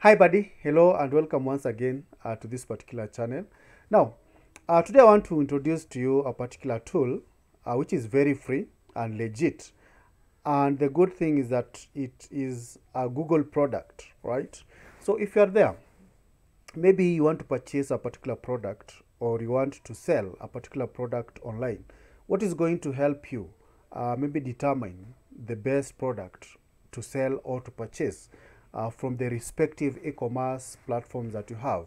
Hi buddy, hello and welcome once again uh, to this particular channel. Now, uh, today I want to introduce to you a particular tool uh, which is very free and legit. And the good thing is that it is a Google product, right? So if you are there, maybe you want to purchase a particular product or you want to sell a particular product online, what is going to help you uh, maybe determine the best product to sell or to purchase uh, from the respective e-commerce platforms that you have.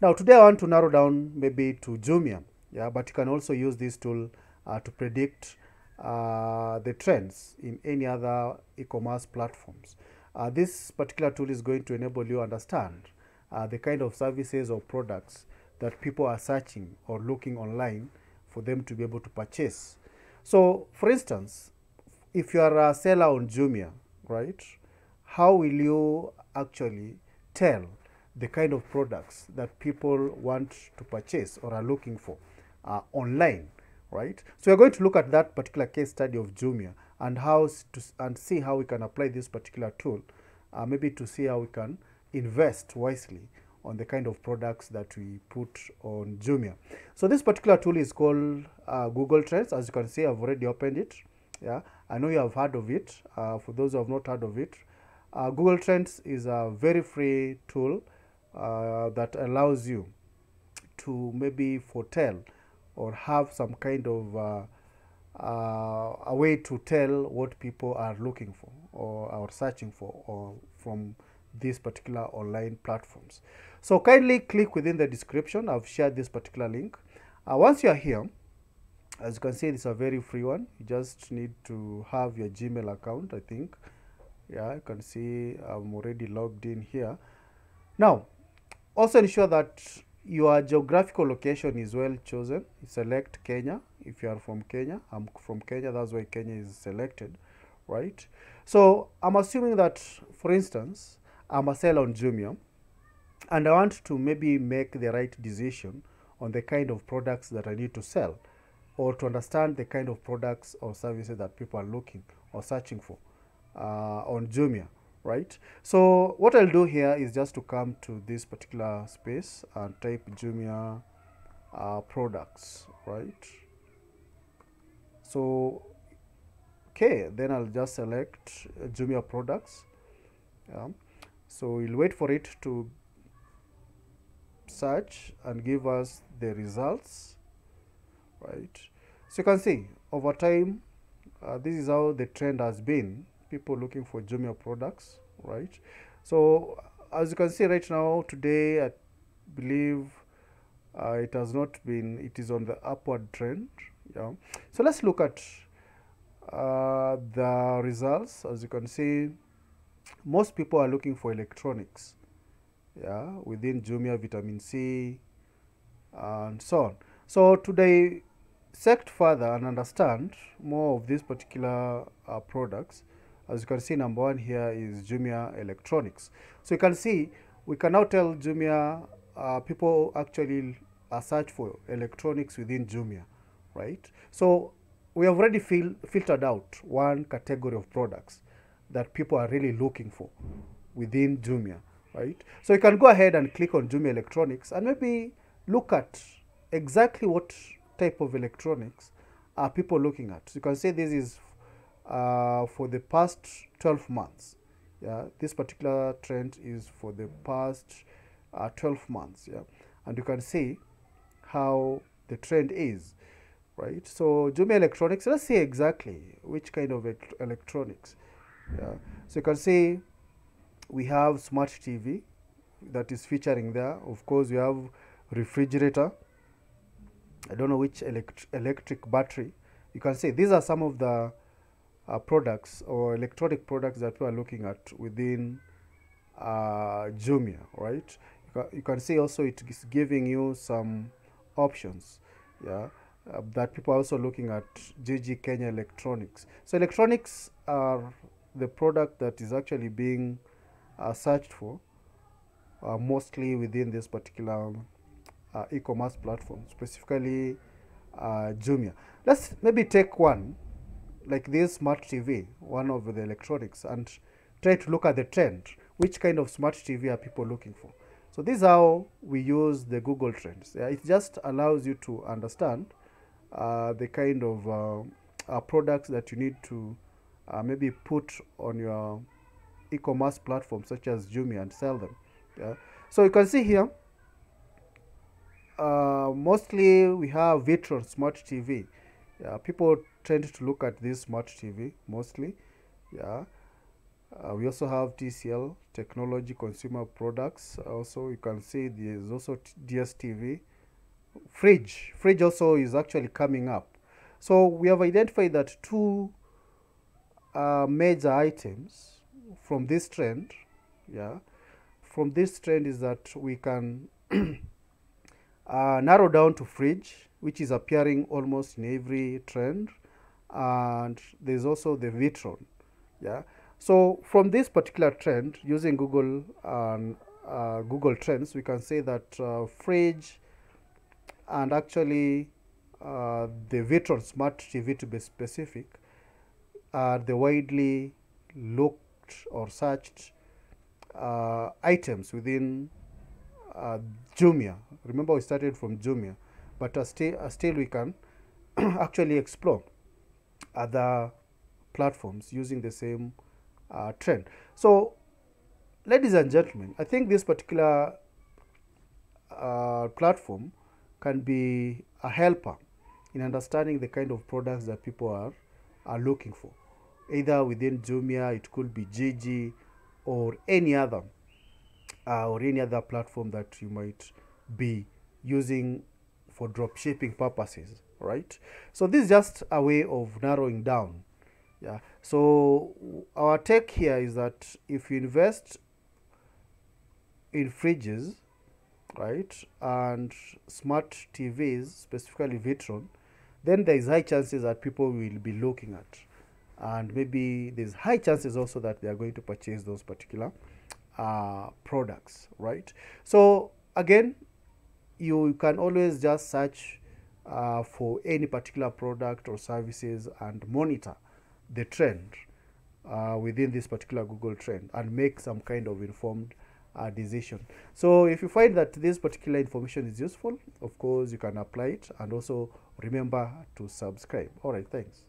Now today I want to narrow down maybe to Jumia, yeah, but you can also use this tool uh, to predict uh, the trends in any other e-commerce platforms. Uh, this particular tool is going to enable you understand uh, the kind of services or products that people are searching or looking online for them to be able to purchase. So, for instance, if you are a seller on Jumia, right, how will you actually tell the kind of products that people want to purchase or are looking for uh, online, right? So, we're going to look at that particular case study of Jumia and how to and see how we can apply this particular tool, uh, maybe to see how we can invest wisely on the kind of products that we put on Jumia. So this particular tool is called uh, Google Trends. As you can see, I've already opened it. Yeah, I know you have heard of it. Uh, for those who have not heard of it, uh, Google Trends is a very free tool uh, that allows you to maybe foretell or have some kind of uh, uh, a way to tell what people are looking for or are searching for or from these particular online platforms. So kindly click within the description. I've shared this particular link. Uh, once you are here, as you can see, it's a very free one. You just need to have your Gmail account, I think. Yeah, you can see I'm already logged in here. Now, also ensure that your geographical location is well chosen. Select Kenya if you are from Kenya. I'm from Kenya, that's why Kenya is selected, right? So I'm assuming that, for instance, I'm a seller on Jumia and I want to maybe make the right decision on the kind of products that I need to sell or to understand the kind of products or services that people are looking or searching for on Jumia, right? So what I'll do here is just to come to this particular space and type Jumia uh, products, right? So, okay, then I'll just select uh, Jumia products. Yeah. So we'll wait for it to search and give us the results right so you can see over time uh, this is how the trend has been people looking for Jumia products right? So as you can see right now today I believe uh, it has not been it is on the upward trend yeah. So let's look at uh, the results. As you can see most people are looking for electronics yeah within Jumia vitamin C and so on. So today dissect further and understand more of these particular uh, products as you can see number one here is Jumia electronics so you can see we can now tell Jumia uh, people actually uh, search for electronics within Jumia right so we have already fil- filtered out one category of products that people are really looking for within Jumia, right? So you can go ahead and click on Jumia Electronics and maybe look at exactly what type of electronics are people looking at. You can say this is uh, for the past 12 months. Yeah, this particular trend is for the past uh, 12 months. Yeah, and you can see how the trend is right? So Jumia electronics let's see exactly which kind of electronics yeah. So you can see we have smart tv that is featuring there. Of course we have refrigerator. I don't know which elect- electric battery. You can see these are some of the uh, products or electronic products that we are looking at within uh, Jumia, right? You can, you can see also it is giving you some options, yeah, uh, that people are also looking at Jiji Kenya Electronics. So electronics are the product that is actually being uh, searched for, uh, mostly within this particular uh, e-commerce platform, specifically uh, Jumia. Let's maybe take one like this smart TV, one of the electronics, and try to look at the trend. which kind of smart TV are people looking for. So this is how we use the Google Trends. It just allows you to understand uh, the kind of uh, uh, products that you need to uh, maybe put on your e-commerce platform such as Jumia and sell them. Yeah. So you can see here, uh, mostly we have Vitron Smart TV. Yeah, people tend to look at this Smart TV mostly. Yeah. Uh, we also have TCL Technology Consumer Products. Also, you can see there's also DSTV. Fridge. Fridge also is actually coming up. So we have identified that two uh, major items from this trend, yeah, from this trend is that we can uh, narrow down to fridge, which is appearing almost in every trend, and there's also the Vitron, yeah. So from this particular trend, using Google and uh, Google Trends, we can say that uh, fridge and actually uh, the Vitron Smart TV to be specific are the widely looked or searched uh, items within uh, Jumia. Remember we started from Jumia, but uh, still, still we can actually explore other platforms using the same uh, trend. So, ladies and gentlemen, I think this particular uh, platform can be a helper in understanding the kind of products that people are, are looking for. Either within Jumia, it could be Jiji or any other uh, or any other platform that you might be using for drop shipping purposes, right? So this is just a way of narrowing down. Yeah. So our take here is that if you invest in fridges, right, and smart TVs, specifically Vitron, then there is high chances that people will be looking at and maybe there's high chances also that they are going to purchase those particular uh, products right so again you can always just search uh, for any particular product or services and monitor the trend uh, within this particular Google trend and make some kind of informed uh, decision. So if you find that this particular information is useful, of course you can apply it and also remember to subscribe. All right, thanks.